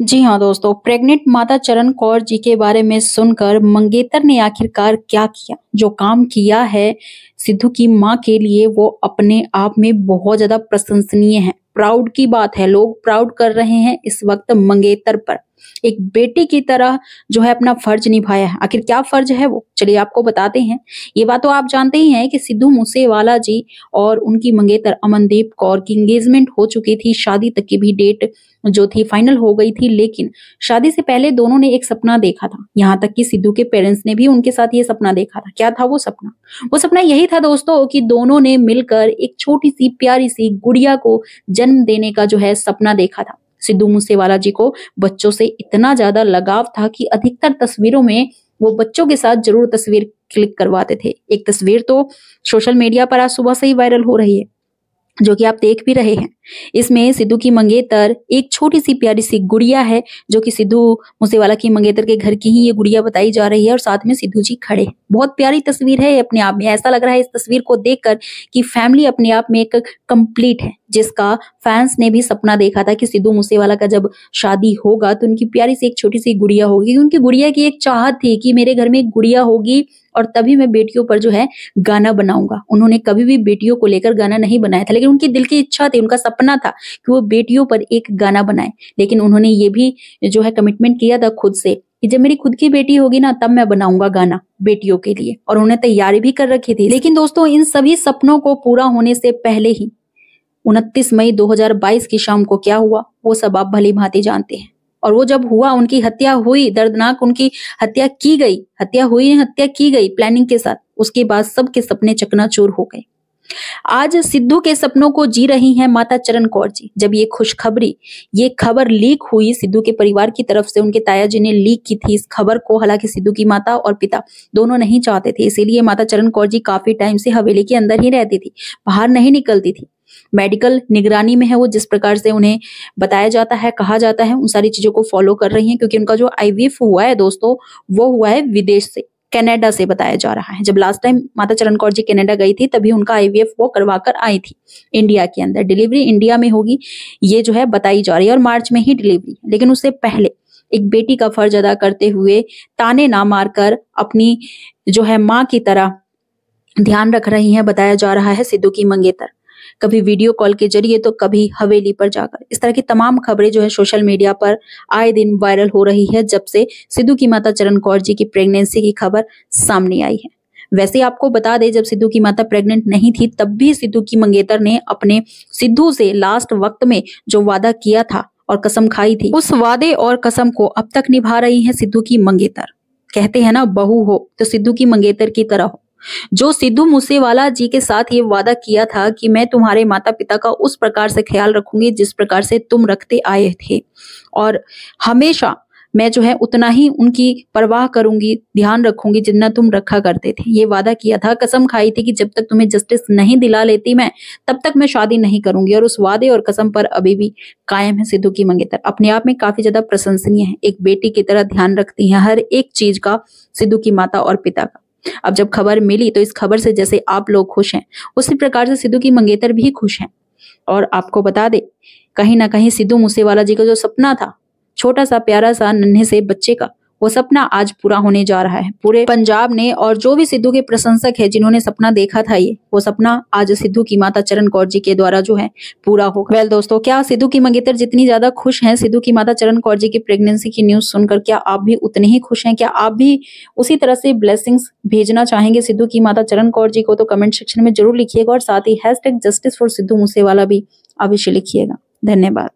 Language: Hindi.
जी हाँ दोस्तों, प्रेग्नेंट माता चरण कौर जी के बारे में सुनकर मंगेतर ने आखिरकार क्या किया? जो काम किया है सिद्धू की माँ के लिए, वो अपने आप में बहुत ज़्यादा प्रशंसनीय है। प्राउड की बात है, लोग प्राउड कर रहे हैं इस वक्त मंगेतर पर। एक बेटे की तरह जो है अपना फ़र्ज़ निभाया है। आखिर क्या फ़र्ज़ है वो? चलिए आपको बताते हैं। ये बात तो आप जानते ही हैं कि सिद्धू मूसेवाला जी और उनकी मंगेतर अमनदीप कौर की एंगेजमेंट हो चुकी थी। शादी तक की भी डेट जो थी फाइनल हो गई थी, लेकिन शादी से पहले दोनों ने एक सपना देखा था। यहाँ तक कि सिद्धू के पेरेंट्स ने भी उनके साथ ये सपना देखा था। क्या था वो सपना? वो सपना यही था दोस्तों कि दोनों ने मिलकर एक छोटी सी प्यारी सी गुड़िया को जन्म देने का जो है सपना देखा था। सिद्धू मूसेवाला जी को बच्चों से इतना ज़्यादा लगाव था कि अधिकतर तस्वीरों में वो बच्चों के साथ ज़रूर तस्वीर क्लिक करवाते थे। एक तस्वीर तो सोशल मीडिया पर आज सुबह से ही वायरल हो रही है। जो कि आप देख भी रहे हैं। इसमें सिद्धू की मंगेतर एक छोटी सी प्यारी सी गुड़िया है, जो कि सिद्धू मूसेवाला की मंगेतर के घर की ही ये गुड़िया बताई जा रही है और साथ में सिद्धू जी खड़े बहुत प्यारी तस्वीर है अपने आप में। ऐसा लग रहा है इस तस्वीर को देखकर कि फैमिली अपने आप में एक कंप्लीट है, जिसका फैंस ने भी सपना देखा था कि सिद्धू मूसेवाला का जब शादी होगा तो उनकी प्यारी सी एक छोटी सी गुड़िया होगी। उनकी गुड़िया की एक चाहत थी कि मेरे घर में एक गुड़िया होगी और तभी मैं बेटियों पर जो है गाना बनाऊँगा। उन्होंने कभी भी बेटियों को लेकर गाना नहीं बनाया था, लेकिन उनकी दिल की इच्छा थी, उनका सपना था कि वो बेटियों पर एक गाना बनाए। लेकिन उन्होंने ये भी जो है कमिटमेंट किया था खुद से कि जब मेरी खुद की बेटी होगी ना, तब मैं बनाऊँगा गाना बेटियों के लिए। और उन्होंने तैयारी भी कर रखी थी। लेकिन दोस्तों, इन सभी सपनों को पूरा होने से पहले ही उनतीस मई 2022 की शाम को क्या हुआ, वो सब आप भली भांति जानते हैं। और वो जब हुआ, उनकी हत्या हुई, दर्दनाक उनकी हत्या की गई, हत्या हुई, हत्या की गई प्लानिंग के साथ, उसके बाद सबके सपने चकनाचूर हो गए। आज सिद्धू के सपनों को जी रही हैं माता चरण कौर जी। जब ये खुशखबरी, ये खबर लीक हुई सिद्धू के परिवार की तरफ़ से, उनके ताया जी ने लीक की थी इस खबर को, हालाँकि सिद्धू की माता और पिता दोनों नहीं चाहते थे, इसीलिए माता चरण कौर जी काफ़ी टाइम से हवेली के अंदर ही रहती थी, बाहर नहीं निकलती थी। मेडिकल निगरानी में है वो, जिस प्रकार से उन्हें बताया जाता है, कहा जाता है, उन सारी चीज़ों को फॉलो कर रही हैं, क्योंकि उनका जो आईवीएफ हुआ है दोस्तों, वो हुआ है विदेश से, कनाडा से बताया जा रहा है। जब लास्ट टाइम माता चरण कौर जी कनाडा गई थी, तभी उनका आईवीएफ वो करवा कर आई थी इंडिया के अंदर। डिलीवरी इंडिया में होगी, ये जो है बताई जा रही है, और मार्च में ही डिलीवरी लेकिन उससे पहले, एक बेटी का फ़र्ज़ अदा करते हुए ताने ना मारकर अपनी जो है माँ की तरह ध्यान रख रही हैं, बताया जा रहा है सिद्धू की मंगेतर। कभी वीडियो कॉल के ज़रिए तो कभी हवेली पर जाकर। इस तरह की तमाम खबरें जो है सोशल मीडिया पर आए दिन वायरल हो रही है, जब से सिद्धू की माता चरण कौर जी की प्रेगनेंसी की खबर सामने आई है। वैसे आपको बता दें, जब सिद्धू की माता प्रेग्नेंट नहीं थी, तब भी सिद्धू की मंगेतर ने अपने सिद्धू से लास्ट वक्त में जो वादा किया था और कसम खाई थी, उस वादे और कसम को अब तक निभा रही है सिद्धू की मंगेतर। कहते हैं ना, बहू हो तो सिद्धू की मंगेतर की तरह हो। जो सिद्धू मूसेवाला जी के साथ ये वादा किया था कि मैं तुम्हारे माता पिता का उस प्रकार से ख्याल रखूँगी, जिस प्रकार से तुम रखते आए थे। और हमेशा मैं जो है उतना ही उनकी परवाह करूँगी, ध्यान रखूँगी जितना तुम रखा करते थे। ये वादा किया था, कसम खाई थी कि जब तक तुम्हें जस्टिस नहीं दिला लेती मैं, तब तक मैं शादी नहीं करूँगी। और उस वादे और कसम पर अभी भी कायम है सिद्धू की मंगेतर। अपने आप में काफ़ी ज़्यादा प्रशंसनीय है। एक बेटी की तरह ध्यान रखती है हर एक चीज़ का सिद्धू की माता और पिता का। अब जब खबर मिली तो इस खबर से जैसे आप लोग खुश हैं, उसी प्रकार से सिद्धू की मंगेतर भी खुश हैं। और आपको बता दे, कहीं ना कहीं सिद्धू मूसेवाला जी का जो सपना था, छोटा सा, प्यारा सा, नन्हे से बच्चे का वो सपना आज पूरा होने जा रहा है। पूरे पंजाब ने और जो भी सिद्धू के प्रशंसक है, जिन्होंने सपना देखा था ये, वो सपना आज सिद्धू की माता चरण कौर जी के द्वारा जो है पूरा होगा वेल दोस्तों, क्या सिद्धू की मंगेतर जितनी ज़्यादा खुश हैं सिद्धू की माता चरण कौर जी की प्रेगनेंसी की न्यूज़ सुनकर, क्या आप भी उतने ही खुश हैं? क्या आप भी उसी तरह से ब्लेसिंग्स भेजना चाहेंगे सिद्धू की माता चरण कौर जी को? तो कमेंट सेक्शन में ज़रूर लिखिएगा और साथ ही hash justice for Sidhu Moosewala भी अवश्य लिखिएगा। धन्यवाद।